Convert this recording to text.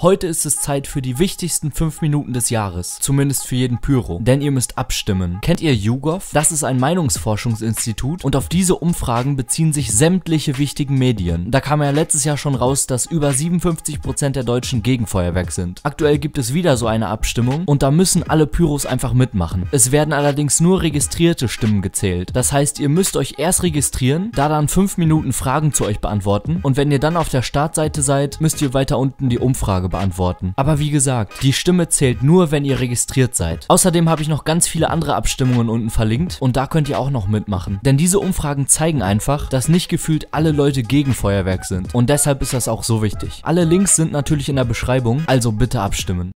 Heute ist es Zeit für die wichtigsten 5 Minuten des Jahres. Zumindest für jeden Pyro. Denn ihr müsst abstimmen. Kennt ihr YouGov? Das ist ein Meinungsforschungsinstitut und auf diese Umfragen beziehen sich sämtliche wichtigen Medien. Da kam ja letztes Jahr schon raus, dass über 57% der Deutschen gegen Feuerwerk sind. Aktuell gibt es wieder so eine Abstimmung und da müssen alle Pyros einfach mitmachen. Es werden allerdings nur registrierte Stimmen gezählt. Das heißt, ihr müsst euch erst registrieren, da dann 5 Minuten Fragen zu euch beantworten und wenn ihr dann auf der Startseite seid, müsst ihr weiter unten die Umfrage beantworten. Aber wie gesagt, die Stimme zählt nur, wenn ihr registriert seid. Außerdem habe ich noch ganz viele andere Abstimmungen unten verlinkt und da könnt ihr auch noch mitmachen. Denn diese Umfragen zeigen einfach, dass nicht gefühlt alle Leute gegen Feuerwerk sind. Und deshalb ist das auch so wichtig. Alle Links sind natürlich in der Beschreibung, also bitte abstimmen.